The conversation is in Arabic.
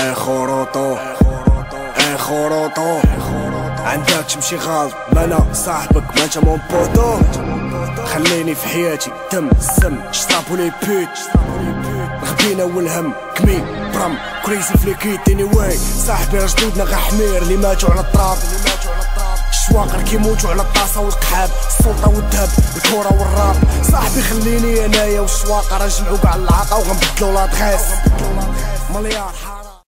اي خروطو اي خروطو. عندك تمشي غلط؟ ما أنا صاحبك ما انت مون بوتو. خليني في حياتي دم السم شطابو لي بيت. غبينا والهم كمي برام كريزي فليكيت اني واي. صاحبي جدودنا غا حمير. اللي ماتوا على الطراب الشواقر كيموتوا على الطاسة والقحاب. السلطة والذهب الكورة والراب. صاحبي خليني أنايا والشواقر نجمعو كاع العاقة وغنبدلو لادغيس مليار حرام